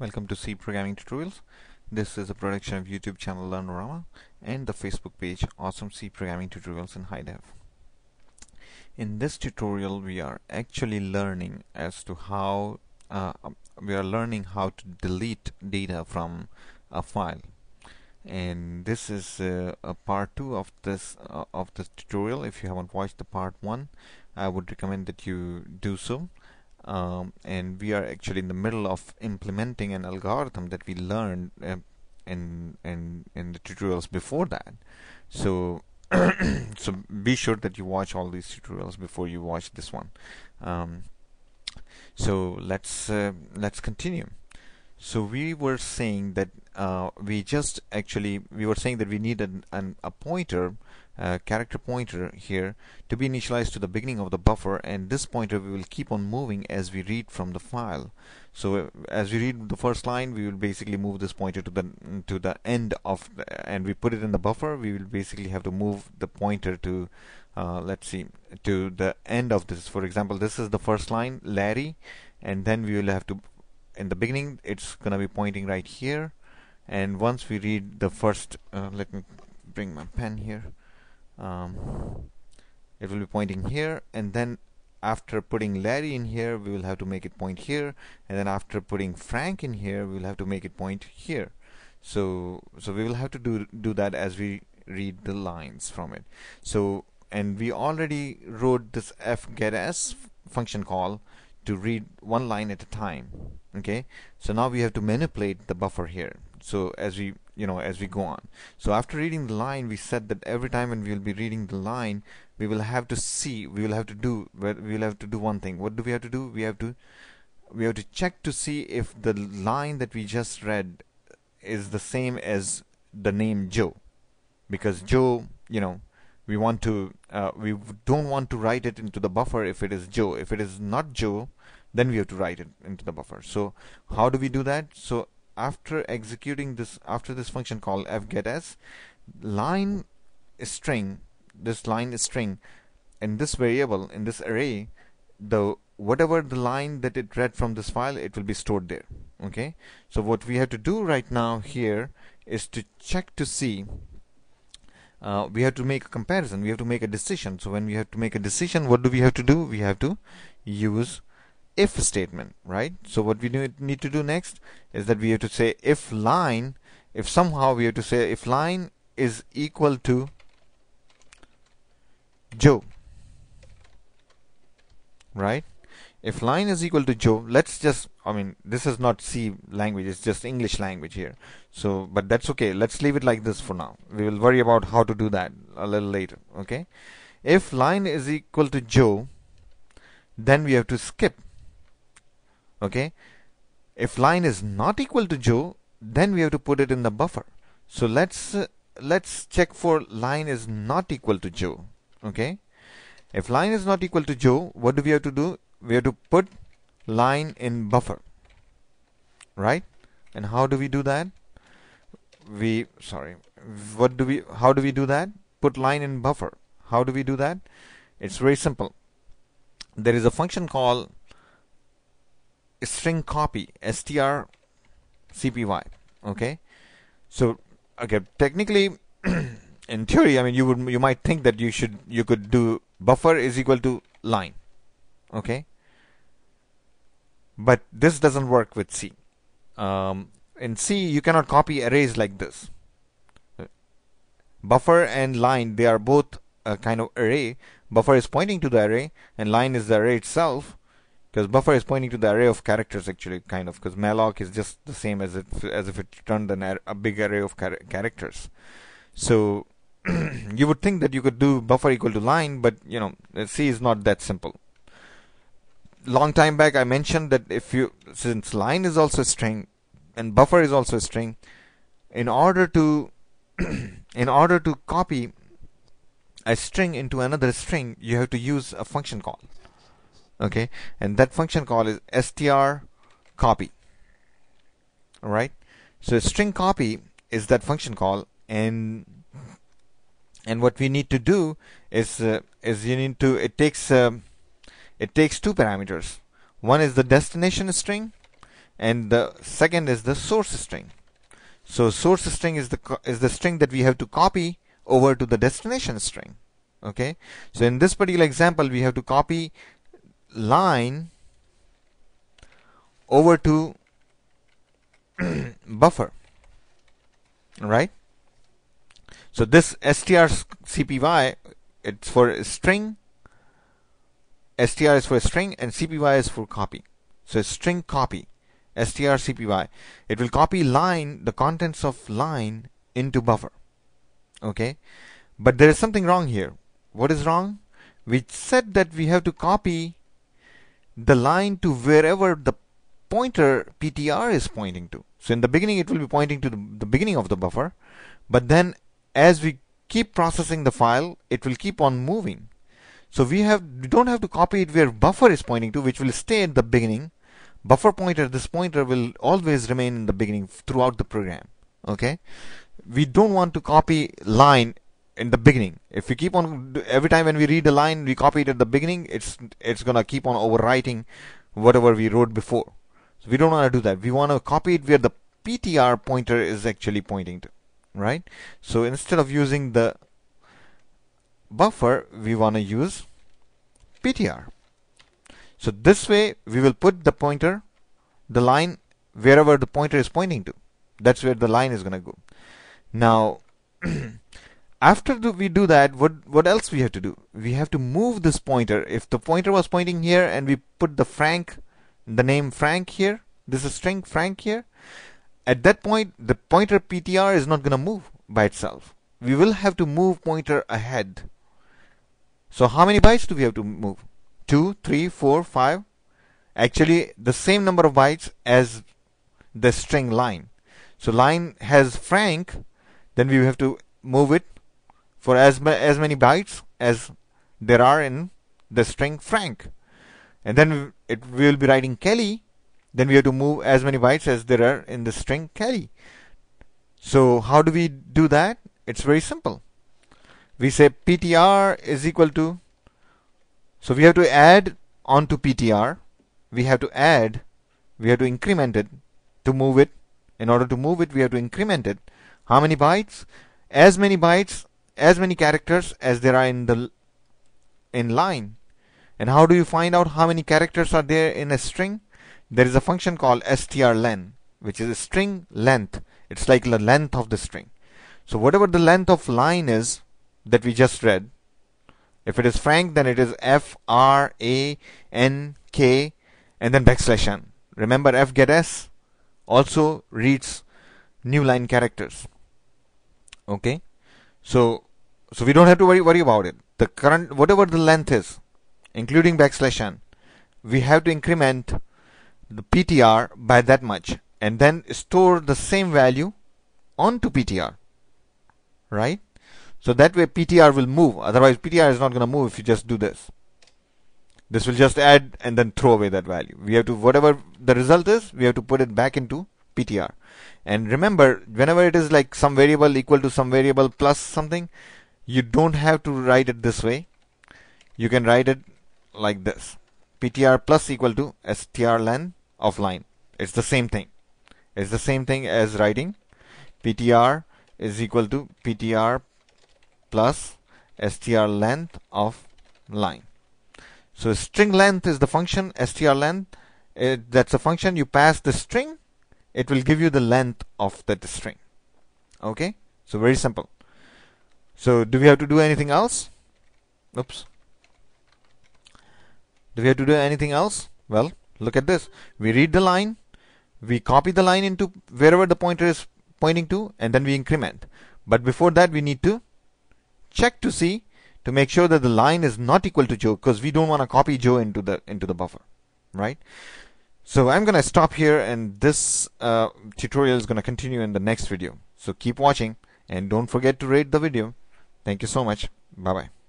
Welcome to C Programming Tutorials. This is a production of YouTube channel Learnorama and the Facebook page Awesome C Programming Tutorials in High Def. In this tutorial we are actually learning as to how uh, we are learning how to delete data from a file and this is uh, a part 2 of this uh, of this tutorial if you haven't watched the part 1 I would recommend that you do so um, and we are actually in the middle of implementing an algorithm that we learned uh, in in in the tutorials before that. So so be sure that you watch all these tutorials before you watch this one. Um, so let's uh, let's continue. So we were saying that uh, we just actually we were saying that we need an, an, a pointer uh, character pointer here to be initialized to the beginning of the buffer and this pointer we will keep on moving as we read from the file. So uh, as we read the first line we will basically move this pointer to the to the end of the, and we put it in the buffer. We will basically have to move the pointer to uh, let's see to the end of this. For example this is the first line Larry and then we will have to in the beginning it's gonna be pointing right here. And once we read the first uh, let me bring my pen here um, it will be pointing here and then after putting Larry in here we will have to make it point here and then after putting Frank in here we will have to make it point here. So so we will have to do do that as we read the lines from it. So and we already wrote this fgets function call to read one line at a time okay? So now we have to manipulate the buffer here. So as we you know as we go on. So after reading the line we said that every time when we will be reading the line we will have to see we will have to do we will have to do one thing. What do we have to do? We have to we have to check to see if the line that we just read is the same as the name Joe. Because Joe you know we want to uh, we don't want to write it into the buffer if it is Joe. If it is not Joe then we have to write it into the buffer. So how do we do that? So after executing this after this function called fgets line string this line string in this variable in this array the whatever the line that it read from this file it will be stored there okay? So what we have to do right now here is to check to see uh, we have to make a comparison we have to make a decision. So when we have to make a decision what do we have to do? We have to use if statement right? So what we need to do next is that we have to say if line if somehow we have to say if line is equal to Joe right? If line is equal to Joe let's just I mean this is not C language it's just English language here. So but that's okay let's leave it like this for now. We will worry about how to do that a little later okay? If line is equal to Joe then we have to skip okay? If line is not equal to Joe then we have to put it in the buffer. So let's uh, let's check for line is not equal to Joe. Okay? If line is not equal to Joe what do we have to do? We have to put line in buffer. Right? And how do we do that? We sorry what do we how do we do that? Put line in buffer. How do we do that? It's very simple. There is a function called string copy str cpy okay? So okay technically in theory i mean you would you might think that you should you could do buffer is equal to line okay? But this doesn't work with c. Um, in c you cannot copy arrays like this. Buffer and line they are both a kind of array. Buffer is pointing to the array and line is the array itself because buffer is pointing to the array of characters actually kind of because malloc is just the same as if as if it returned an a big array of char characters. So you would think that you could do buffer equal to line but you know uh, c is not that simple. Long time back i mentioned that if you since line is also a string and buffer is also a string in order to in order to copy a string into another string you have to use a function call okay? And that function call is str copy. All right so string copy is that function call and and what we need to do is uh, is you need to it takes uh, it takes two parameters. One is the destination string and the second is the source string. So source string is the is the string that we have to copy over to the destination string. Okay? So in this particular example we have to copy line over to buffer right? So this strcpy it's for string str is for string and cpy is for copy. So string copy strcpy it will copy line the contents of line into buffer okay? But there is something wrong here. What is wrong? We said that we have to copy the line to wherever the pointer ptr is pointing to. So in the beginning it will be pointing to the, the beginning of the buffer. But then as we keep processing the file it will keep on moving. So we have we don't have to copy it where buffer is pointing to which will stay at the beginning. Buffer pointer this pointer will always remain in the beginning throughout the program. Okay? We don't want to copy line in the beginning. If we keep on every time when we read a line we copy it at the beginning it's it's gonna keep on overwriting whatever we wrote before. So we don't want to do that. We want to copy it where the ptr pointer is actually pointing to right? So instead of using the buffer we want to use ptr so this way we will put the pointer, the line wherever the pointer is pointing to. That's where the line is going to go. Now, after we do that, what, what else we have to do? We have to move this pointer. If the pointer was pointing here and we put the Frank, the name Frank here, this is string Frank here, at that point the pointer PTR is not going to move by itself. We will have to move pointer ahead. So how many bytes do we have to move? 2, 3, 4, 5 actually the same number of bytes as the string line. So line has Frank, then we have to move it for as, as many bytes as there are in the string Frank. And then it, we will be writing Kelly, then we have to move as many bytes as there are in the string Kelly. So how do we do that? It's very simple. We say ptr is equal to so we have to add onto PTR. We have to add, we have to increment it to move it. In order to move it, we have to increment it. How many bytes? As many bytes, as many characters as there are in the in line. And how do you find out how many characters are there in a string? There is a function called strlen, which is a string length. It's like the length of the string. So whatever the length of line is that we just read, if it is Frank, then it is F R A N K and then backslash n. Remember F get S also reads new line characters. Okay, so so we don't have to worry worry about it. The current whatever the length is, including backslash n, we have to increment the PTR by that much and then store the same value onto PTR. Right? So that way PTR will move. Otherwise PTR is not going to move if you just do this. This will just add and then throw away that value. We have to, whatever the result is, we have to put it back into PTR. And remember, whenever it is like some variable equal to some variable plus something, you don't have to write it this way. You can write it like this. PTR plus equal to strlen of line. It's the same thing. It's the same thing as writing PTR is equal to PTR plus str length of line. So string length is the function str length. It, that's a function you pass the string. It will give you the length of that string. Okay. So very simple. So do we have to do anything else? Oops. Do we have to do anything else? Well, look at this. We read the line. We copy the line into wherever the pointer is pointing to and then we increment. But before that we need to check to see to make sure that the line is not equal to Joe because we don't want to copy Joe into the into the buffer right so I'm gonna stop here and this uh, tutorial is gonna continue in the next video so keep watching and don't forget to rate the video thank you so much. Bye bye